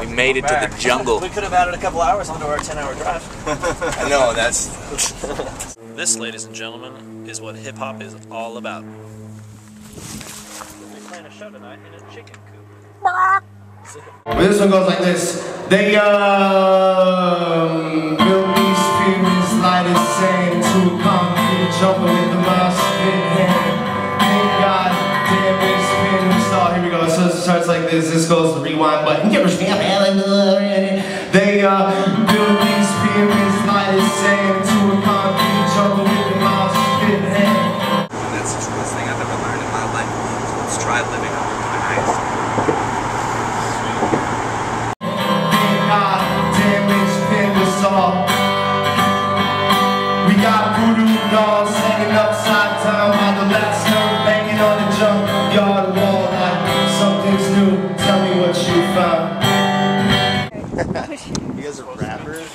We made it to the jungle. We could have added a couple hours onto our 10 hour drive. I know, that's. this, ladies and gentlemen, is what hip hop is all about. We're playing a show tonight in a chicken coop. This one goes like this. They um like this. Goes the rewind button. They uh built these pyramids like the same to a concrete jungle with the mouse spin hand. That's the coolest thing I've ever learned in my life. So let's try living on the ice. God damn it, spin. We got voodoo dolls hanging upside You guys are rappers?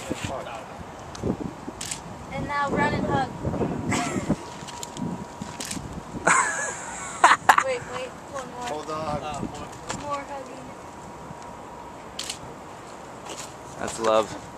And now run and hug. wait, wait, one more. Hold on. Uh, more hugging. That's love.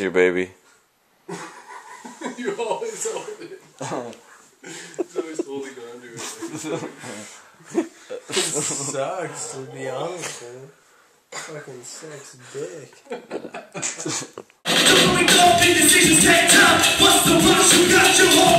How's your baby? You always hold it. He's always holding on to it. it sucks, to be honest, man. Fucking sex dick. Yeah,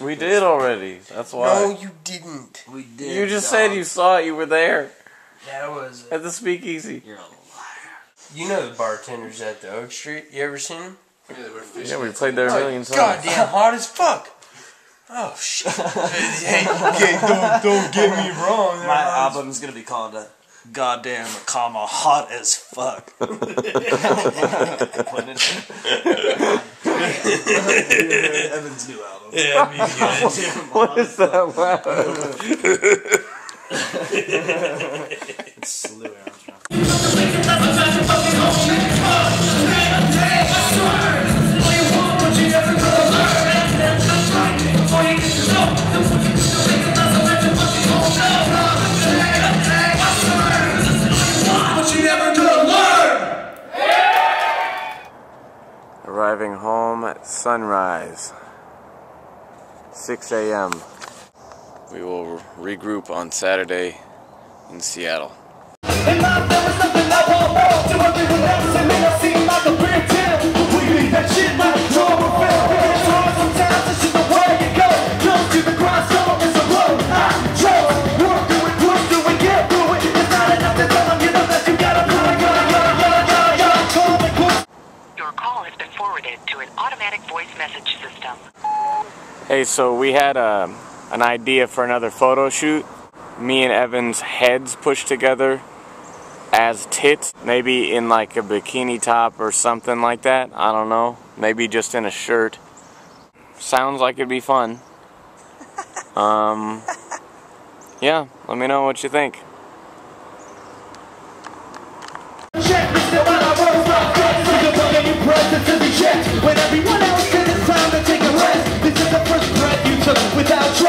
We did already. That's why. No, you didn't. We did. you just said you saw it. You were there That was. at the speakeasy. You're a liar. You know the bartenders at the Oak Street. You ever seen them? Yeah, we played there a million times. Goddamn hot as fuck. Oh shit! hey, get- don't don't get me wrong. My album's gonna be called uh, Goddamn, comma, hot as fuck. Evan's new album. Yeah, me good. What is that? Wow. It's Louis Armstrong. Arriving home at sunrise. 6 a.m. We will regroup on Saturday in Seattle. Hey, so we had a, an idea for another photo shoot. Me and Evan's heads pushed together as tits, maybe in like a bikini top or something like that. I don't know. Maybe just in a shirt. Sounds like it'd be fun. Um, yeah, let me know what you think.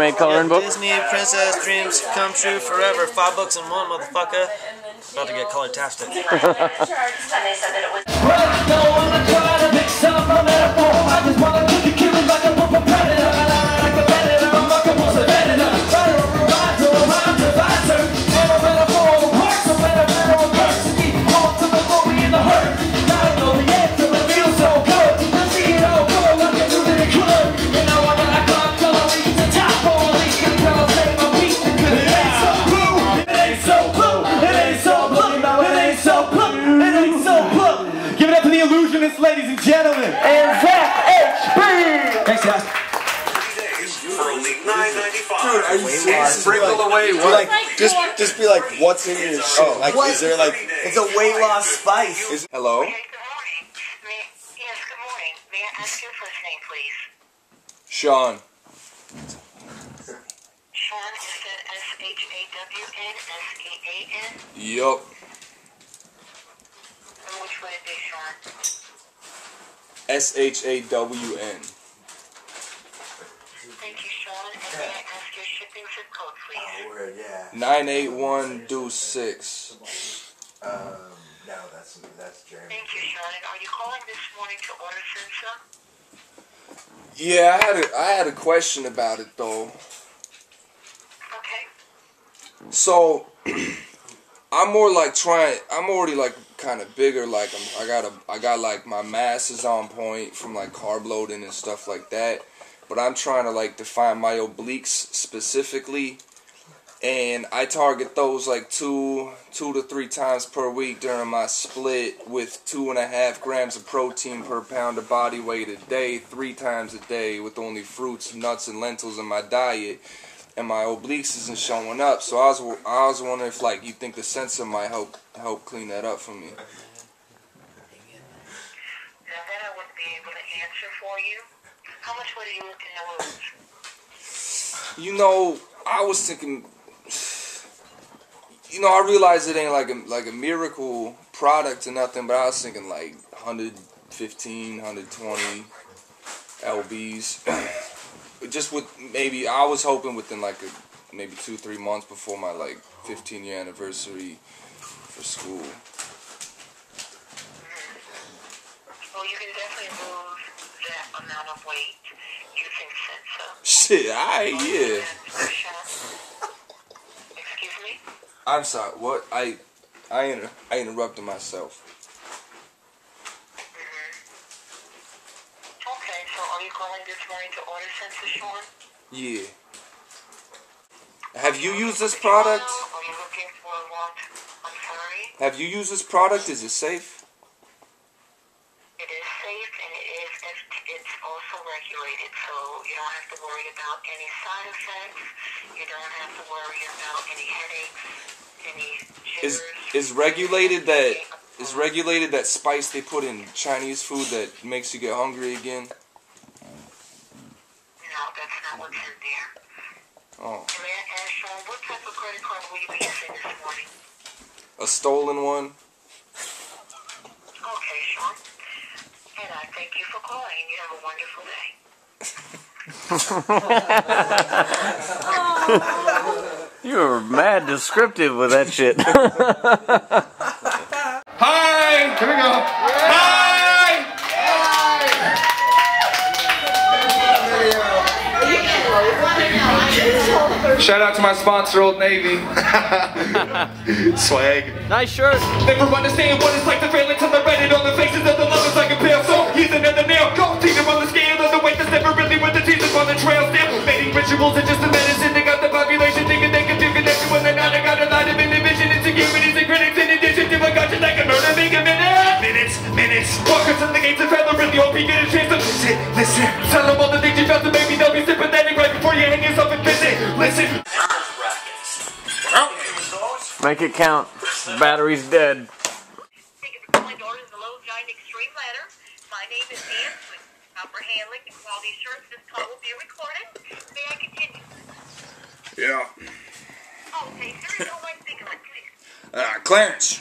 Mermaid coloring book. Disney Princess Dreams Come True Forever. Five books in one, motherfucker. About to get color-tastic. Well, to ladies and gentlemen. And Zac HB. Thanks, guys. for only 9.95. Dude, are you serious? Sprinkle away what? Like, just, just be like, what's in your oh. shit? like, is there like, It's a weight loss spice. is, hello? Okay, good morning. May, yes, good morning. May I ask your first name, please? Sean. Sean, is that S-H-A-W-N, S-E-A-N? Yup. And which would it be, Sean? S H A W N. Thank you, Sean. And may I ask your shipping zip code, please? Word, yeah. 981 do 6. Um, no, that's that's Jeremy. Thank you, Sean. And are you calling this morning to order Sensa? Yeah, I had a, I had a question about it though. Okay. So, I'm more like trying. I'm already like kind of bigger. Like I'm, I got a, I got like my mass is on point from like carb loading and stuff like that. But I'm trying to like define my obliques specifically, and I target those like two, two to three times per week during my split with two and a half grams of protein per pound of body weight a day, three times a day with only fruits, nuts, and lentils in my diet and my obliques isn't showing up. So I was I was wondering if like you think the Sensa might help help clean that up for me. Now that I wouldn't be able to answer for you. How much weight are you looking to lose? You know, I was thinking. You know, I realized it ain't like a like a miracle product or nothing, but I was thinking like 115, 120 lbs. Just with maybe I was hoping within like a maybe two three months before my like 15 year anniversary for school. Well, you can definitely lose that amount of weight using Sensa. Shit, I yeah. Excuse me? I'm sorry. What I I inter- I interrupted myself. Okay, so are you calling this morning to order Sensa, Sean? Yeah. Have you used this product? Are you looking for a long I'm sorry? Have you used this product? Is it safe? It is safe and it is it's also regulated, so you don't have to worry about any side effects. You don't have to worry about any headaches, any Is is regulated that is regulated that spice they put in Chinese food that makes you get hungry again? No, that's not what's in there. Oh, And may I ask Sean, what type of credit card will you be using this morning? a stolen one. Okay, Sean. And I thank you for calling. You have a wonderful day. You were mad descriptive with that shit. Hi! Here we go. Shout out to my sponsor, Old Navy. Swag. nice shirt. Never understand what it's like to fail until I read it on the faces of the lovers like a pale So he's another nail. Go teach him on the scale of the weight that's never really with the teasers on the trail. Still making rituals are just a medicine. They got the population thinking they can do connection when they're not. I got a lot of inhibition, insecurities, and critics in addition to a conscience that can murder me a minute. Minutes, minutes. Walk into the gates of feather. really hope you get a chance to Listen, listen Tell them all the things you felt to Make it count. Battery's dead. Thank you for calling the Little Giant Extreme Ladder. My name is Ann with Proper Handling and Quality Assurance. This call will be recorded. May I continue? Yeah. Okay, sir. With, please? Uh, Clarence.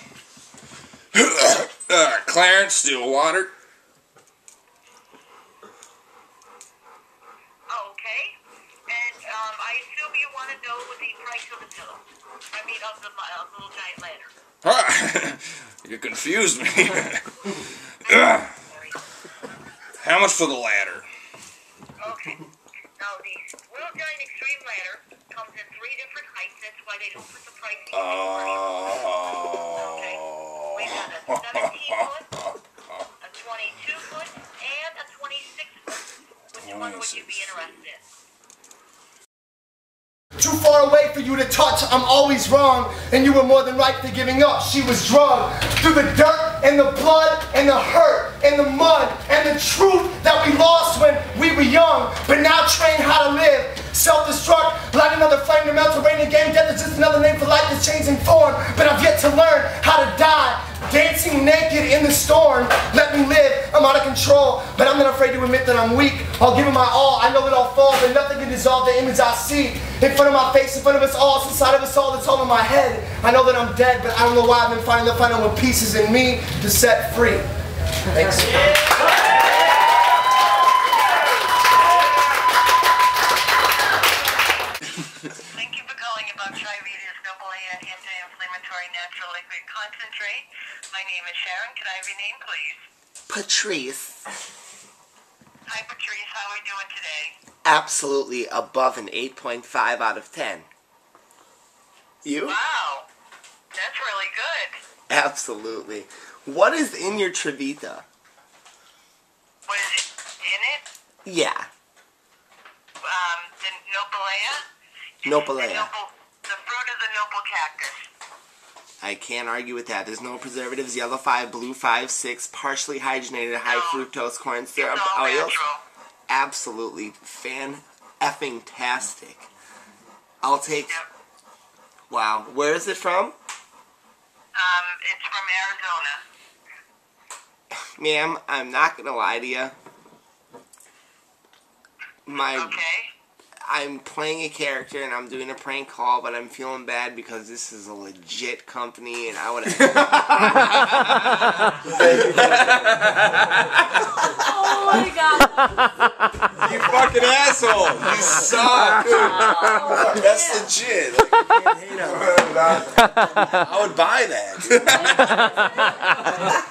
uh, Clarence Stillwater. Oh, confused me. How much for the ladder? Okay. Now, the Little Giant Extreme Ladder comes in three different heights. That's why they don't put the pricing in oh. Okay. We got a 17 foot, a 22 foot, and a 26 foot. Which one would you be interested in? Too far away for you to touch, I'm always wrong. And you were more than right for giving up. She was drugged through the dirt and the blood and the hurt and the mud and the truth that we lost when we were young. But now train how to live. Self-destruct, light another flame to melt away in the game. Death is just another name for life that's changing form. But I've yet to learn how to die. Dancing naked in the storm. Let me live. I'm out of control. But I'm not afraid to admit that I'm weak. I'll give it my all. I know that I'll fall, but nothing can dissolve the image I see. In front of my face, in front of us all, it's inside of us all, that's all in my head. I know that I'm dead, but I don't know why I've been finding the final pieces in me to set free. Thanks. Is Sharon. Can I have your name, please? Patrice, Hi, Patrice. How are we doing today? absolutely above an 8.5 out of 10. You? Wow. That's really good. Absolutely. What is in your TriVita? What is it in it? Yeah, Um, the Nopalea? The, Nopalea. noble, the fruit of the nopal cactus. I can't argue with that. There's no preservatives, yellow 5, blue 5, 6, partially hydrogenated high No. fructose corn syrup all oils. Absolutely fan effing tastic. I'll take. Yep. Wow, where is it from? Um, it's from Arizona. Ma'am, I'm not gonna lie to you. My Okay. I'm playing a character and I'm doing a prank call, but I'm feeling bad because this is a legit company and I would have. Oh my god. You fucking asshole! You suck! That's legit. Like, you can't hate on that. I would buy that.